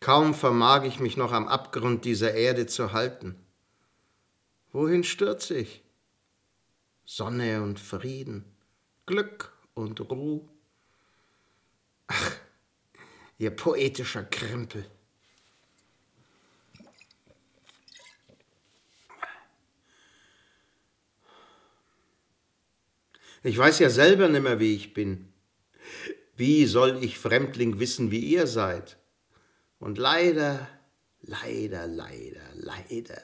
Kaum vermag ich mich noch am Abgrund dieser Erde zu halten. Wohin stürze ich? Sonne und Frieden, Glück und Ruh. Ach, ihr poetischer Krempel. Ich weiß ja selber nimmer, wie ich bin. Wie soll ich Fremdling wissen, wie ihr seid? Und leider, leider, leider, leider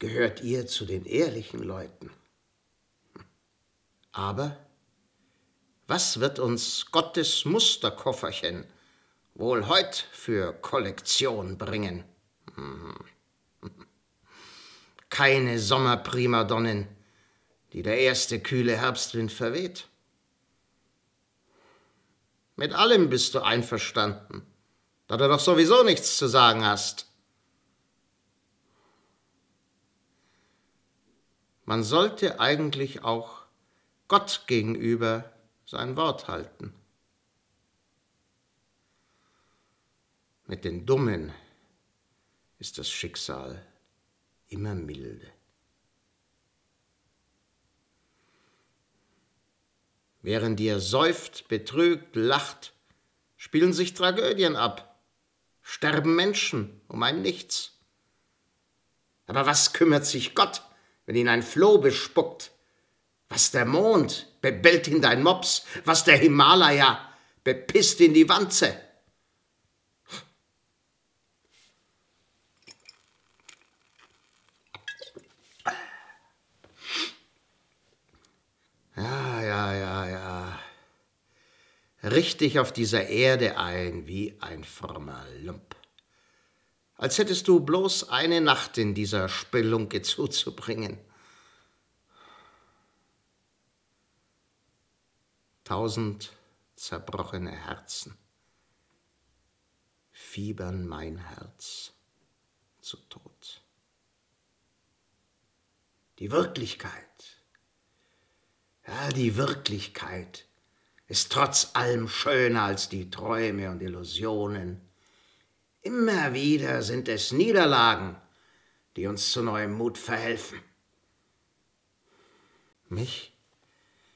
gehört ihr zu den ehrlichen Leuten. Aber was wird uns Gottes Musterkofferchen wohl heut für Kollektion bringen? Keine Sommerprimadonnen, die der erste kühle Herbstwind verweht. Mit allem bist du einverstanden, da du doch sowieso nichts zu sagen hast. Man sollte eigentlich auch Gott gegenüber sein Wort halten. Mit den Dummen ist das Schicksal immer milde. Während ihr säuft, betrügt, lacht, spielen sich Tragödien ab, sterben Menschen um ein Nichts. Aber was kümmert sich Gott, wenn ihn ein Floh bespuckt? Was der Mond bebellt in dein Mops, was der Himalaya bepisst in die Wanze? Ja, ja, ja. Richt dich auf dieser Erde ein wie ein frommer Lump. Als hättest du bloß eine Nacht in dieser Spelunke zuzubringen. Tausend zerbrochene Herzen fiebern mein Herz zu Tod. Die Wirklichkeit ja, die Wirklichkeit ist trotz allem schöner als die Träume und Illusionen. Immer wieder sind es Niederlagen, die uns zu neuem Mut verhelfen. Mich,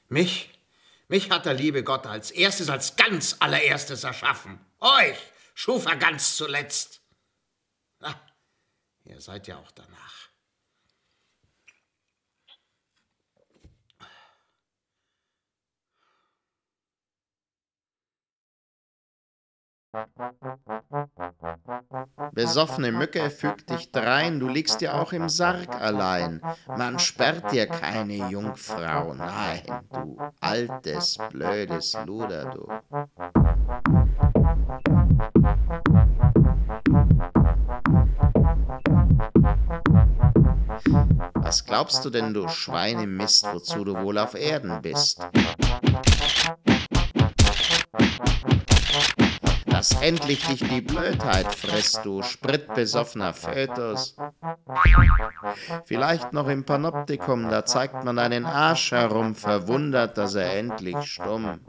mich, mich hat der liebe Gott als erstes, als ganz allererstes erschaffen. Euch schuf er ganz zuletzt. Na, ihr seid ja auch danach. Besoffene Mücke, füg dich drein, du liegst ja auch im Sarg allein. Man sperrt dir keine Jungfrau, nein, du altes, blödes Luder, du. Was glaubst du denn, du Schweinemist, wozu du wohl auf Erden bist? Dass endlich dich die Blödheit frisst, du spritbesoffener Fötus. Vielleicht noch im Panoptikum, da zeigt man einen Arsch herum, verwundert, dass er endlich stumm.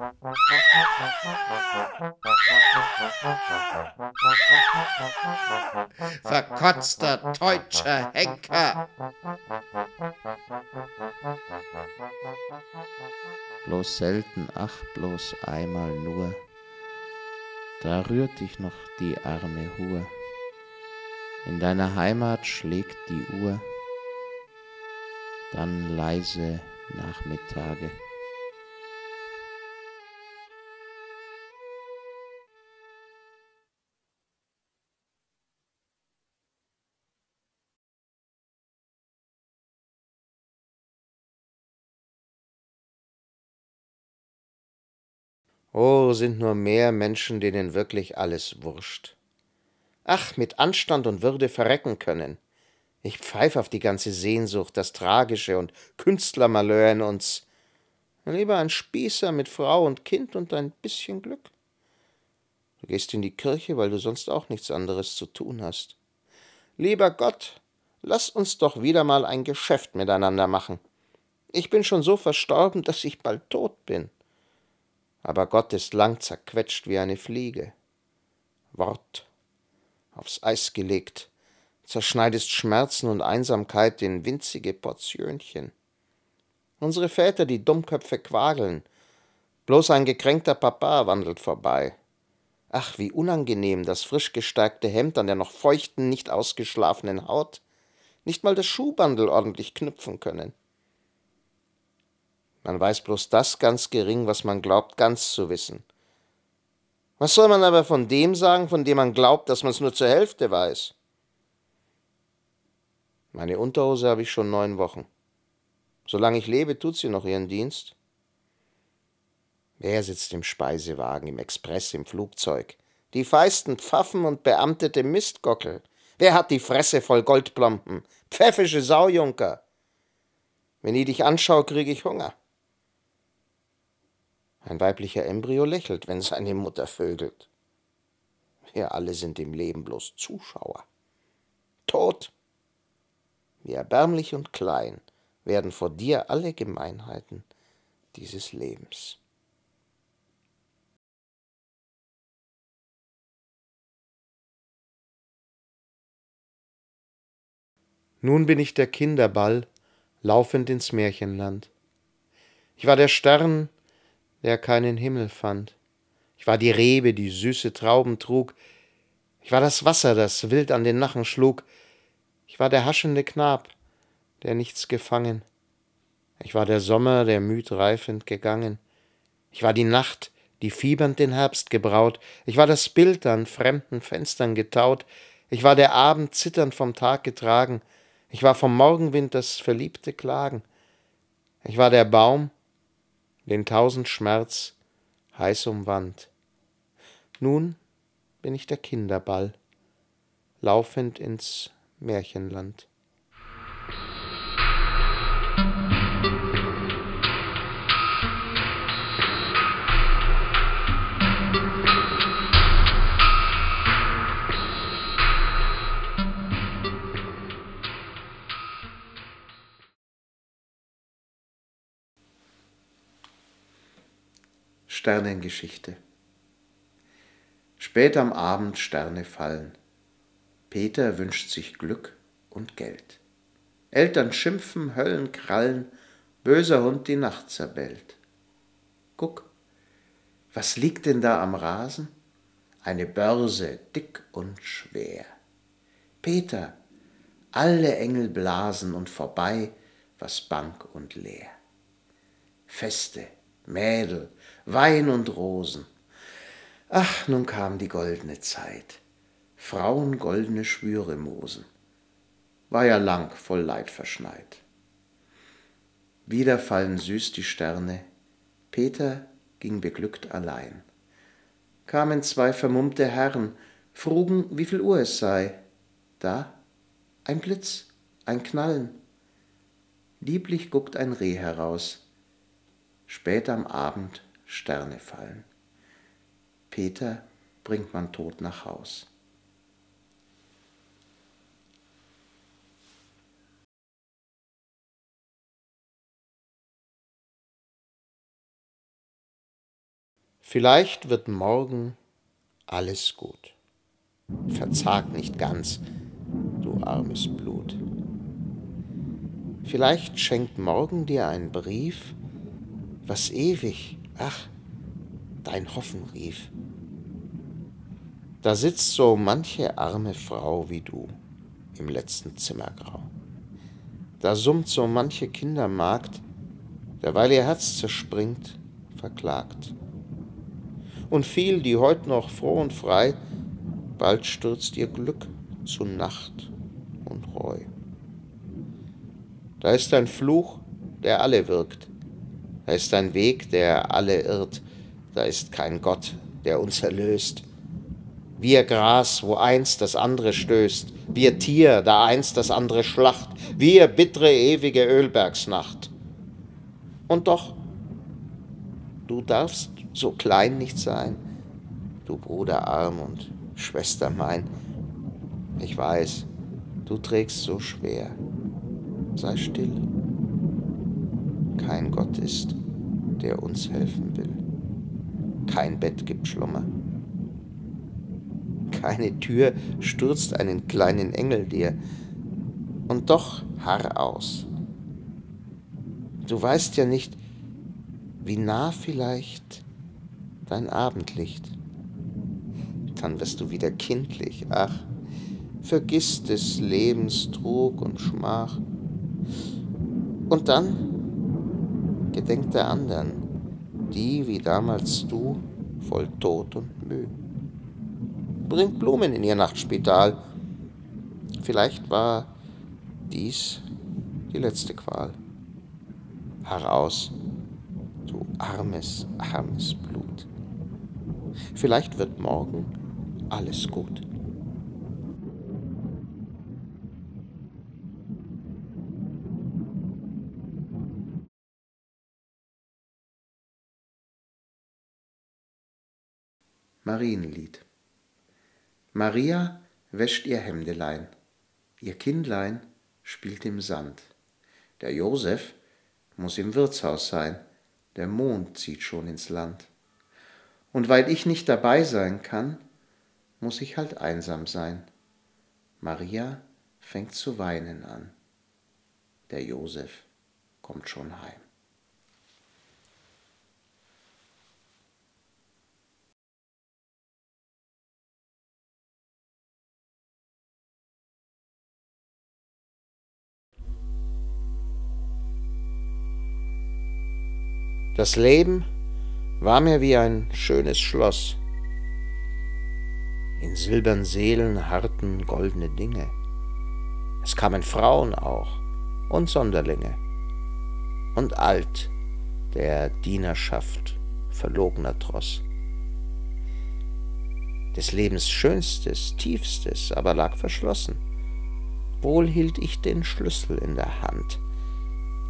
Verkotzter deutscher Henker! Bloß selten, ach, bloß einmal nur da rührt dich noch die arme Hur. In deiner Heimat schlägt die Uhr, dann leise Nachmittage. Oh, sind nur mehr Menschen, denen wirklich alles wurscht. Ach, mit Anstand und Würde verrecken können. Ich pfeif auf die ganze Sehnsucht, das Tragische und Künstlermalheur in uns. Lieber ein Spießer mit Frau und Kind und ein bisschen Glück. Du gehst in die Kirche, weil du sonst auch nichts anderes zu tun hast. Lieber Gott, lass uns doch wieder mal ein Geschäft miteinander machen. Ich bin schon so verstorben, dass ich bald tot bin aber Gott ist lang zerquetscht wie eine Fliege. Wort, aufs Eis gelegt, zerschneidest Schmerzen und Einsamkeit in winzige Portionchen. Unsere Väter, die Dummköpfe quageln, bloß ein gekränkter Papa wandelt vorbei. Ach, wie unangenehm das frisch gestärkte Hemd an der noch feuchten, nicht ausgeschlafenen Haut, nicht mal das Schuhbandel ordentlich knüpfen können. Man weiß bloß das ganz gering, was man glaubt, ganz zu wissen. Was soll man aber von dem sagen, von dem man glaubt, dass man es nur zur Hälfte weiß? Meine Unterhose habe ich schon neun Wochen. Solange ich lebe, tut sie noch ihren Dienst. Wer sitzt im Speisewagen, im Express, im Flugzeug? Die feisten Pfaffen und beamtete Mistgockel. Wer hat die Fresse voll Goldplomben? Pfäffische Saujunker. Wenn ich dich anschaue, kriege ich Hunger. Ein weiblicher Embryo lächelt, wenn seine Mutter vögelt. Wir alle sind im Leben bloß Zuschauer. Tod. Wie erbärmlich und klein werden vor dir alle Gemeinheiten dieses Lebens. Nun bin ich der Kinderball, laufend ins Märchenland. Ich war der Stern, der keinen Himmel fand. Ich war die Rebe, die süße Trauben trug. Ich war das Wasser, das wild an den Nachen schlug. Ich war der haschende Knab, der nichts gefangen. Ich war der Sommer, der müd reifend gegangen. Ich war die Nacht, die fiebernd den Herbst gebraut. Ich war das Bild an fremden Fenstern getaut. Ich war der Abend zitternd vom Tag getragen. Ich war vom Morgenwind das verliebte Klagen. Ich war der Baum, den tausend Schmerz heiß umwand. Nun bin ich der Kinderball, laufend ins Märchenland. Sternengeschichte. Spät am Abend Sterne fallen. Peter wünscht sich Glück und Geld. Eltern schimpfen, Höllen krallen, böser Hund die Nacht zerbellt. Guck, was liegt denn da am Rasen? Eine Börse, dick und schwer. Peter, alle Engel blasen und vorbei, was Bank und leer. Feste, Mädel, Wein und Rosen. Ach, nun kam die goldene Zeit. Frauen goldene Schwüre mosen. War ja lang voll Leid verschneit. Wieder fallen süß die Sterne. Peter ging beglückt allein. Kamen zwei vermummte Herren, frugen, wie viel Uhr es sei. Da ein Blitz, ein Knallen. Lieblich guckt ein Reh heraus. Spät am Abend Sterne fallen. Peter bringt man tot nach Haus. Vielleicht wird morgen alles gut. Verzag nicht ganz, du armes Blut. Vielleicht schenkt morgen dir ein Brief was ewig ach, dein Hoffen rief. Da sitzt so manche arme Frau wie du im letzten Zimmergrau. Da summt so manche Kindermagd, derweil ihr Herz zerspringt, verklagt. Und viel, die heut noch froh und frei, bald stürzt ihr Glück zu Nacht und Reu. Da ist ein Fluch, der alle wirkt, da ist ein Weg, der alle irrt. Da ist kein Gott, der uns erlöst. Wir Gras, wo eins das andere stößt. Wir Tier, da eins das andere schlacht. Wir bittere, ewige Ölbergsnacht. Und doch, du darfst so klein nicht sein, du Bruder arm und Schwester mein. Ich weiß, du trägst so schwer. Sei still. Kein Gott ist der uns helfen will. Kein Bett gibt Schlummer. keine Tür stürzt einen kleinen Engel dir. Und doch harr aus. Du weißt ja nicht, wie nah vielleicht dein Abendlicht. Dann wirst du wieder kindlich, ach, vergiss des Lebens Trug und Schmach. Und dann gedenk der anderen, die wie damals du, voll Tod und Mühe. Bringt Blumen in ihr Nachtspital. Vielleicht war dies die letzte Qual. Heraus, du armes, armes Blut. Vielleicht wird morgen alles gut. Marienlied Maria wäscht ihr Hemdelein, ihr Kindlein spielt im Sand. Der Josef muss im Wirtshaus sein, der Mond zieht schon ins Land. Und weil ich nicht dabei sein kann, muss ich halt einsam sein. Maria fängt zu weinen an. Der Josef kommt schon heim. Das Leben war mir wie ein schönes Schloss. In silbern Seelen harrten goldene Dinge. Es kamen Frauen auch und Sonderlinge. Und alt der Dienerschaft verlogener Tross. Des Lebens schönstes, tiefstes aber lag verschlossen. Wohl hielt ich den Schlüssel in der Hand.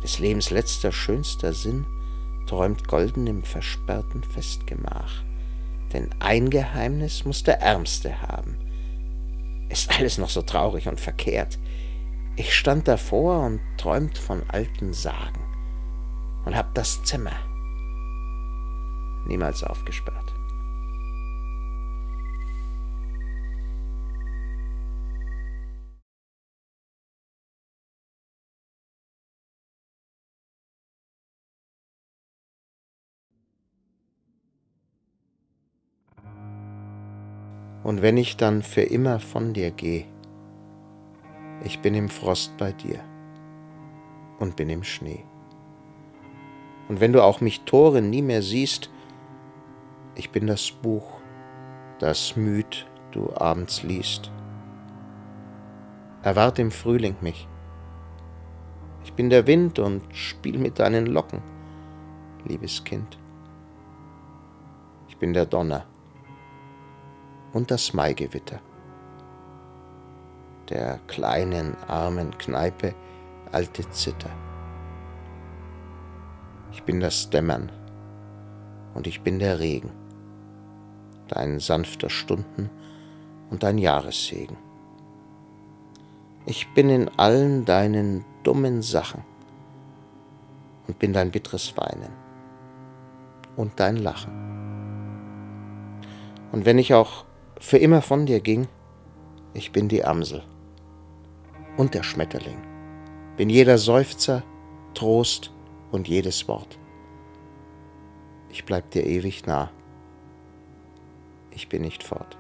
Des Lebens letzter, schönster Sinn träumt golden im versperrten Festgemach. Denn ein Geheimnis muss der Ärmste haben. Ist alles noch so traurig und verkehrt. Ich stand davor und träumt von alten Sagen und hab das Zimmer niemals aufgesperrt. Und wenn ich dann für immer von dir geh, ich bin im Frost bei dir und bin im Schnee. Und wenn du auch mich Tore nie mehr siehst, ich bin das Buch, das müd du abends liest. Erwart im Frühling mich. Ich bin der Wind und spiel mit deinen Locken, liebes Kind. Ich bin der Donner und das Maigewitter. Der kleinen, armen Kneipe alte Zitter. Ich bin das Dämmern und ich bin der Regen, dein sanfter Stunden und dein Jahressegen. Ich bin in allen deinen dummen Sachen und bin dein bitteres Weinen und dein Lachen. Und wenn ich auch für immer von dir ging, ich bin die Amsel und der Schmetterling, bin jeder Seufzer, Trost und jedes Wort. Ich bleib dir ewig nah, ich bin nicht fort.